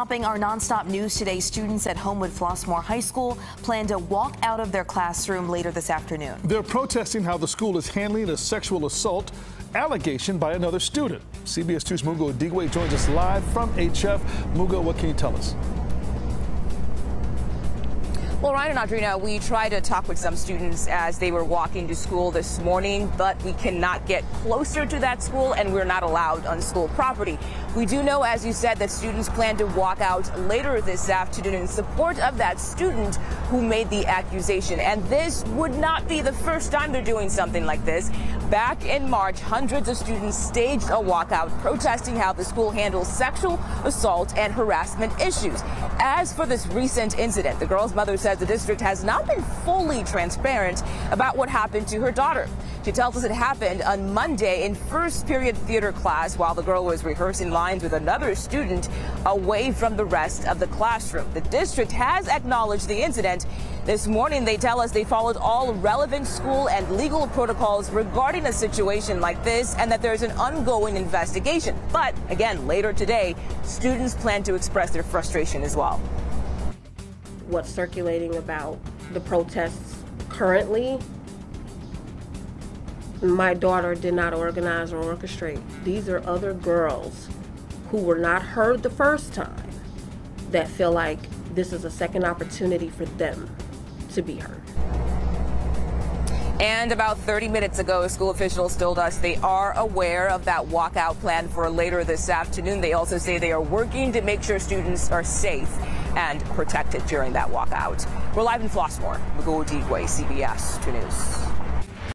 Stopping our nonstop news today, students at Homewood Flossmoor High School plan to walk out of their classroom later this afternoon. They're protesting how the school is handling a sexual assault allegation by another student. CBS 2's Mugo Odigwe joins us live from HF. Mugo, what can you tell us? Well, Ryan and Audrina, we tried to talk with some students as they were walking to school this morning, but we cannot get closer to that school and we're not allowed on school property. We do know, as you said, that students plan to walk out later this afternoon in support of that student who made the accusation. And this would not be the first time they're doing something like this. Back in March, hundreds of students staged a walkout protesting how the school handles sexual assault and harassment issues. As for this recent incident, the girl's mother says the district has not been fully transparent about what happened to her daughter. She tells us it happened on Monday in first period theater class while the girl was rehearsing lines with another student away from the rest of the classroom. The district has acknowledged the incident. This morning, they tell us they followed all relevant school and legal protocols regarding a situation like this and that there's an ongoing investigation. But again, later today, students plan to express their frustration as well what's circulating about the protests currently, my daughter did not organize or orchestrate. These are other girls who were not heard the first time that feel like this is a second opportunity for them to be heard. And about 30 minutes ago, school officials told us they are aware of that walkout plan for later this afternoon. They also say they are working to make sure students are safe and protected during that walkout. We're live in Flossmoor. Mugo Odigwe, CBS 2 News.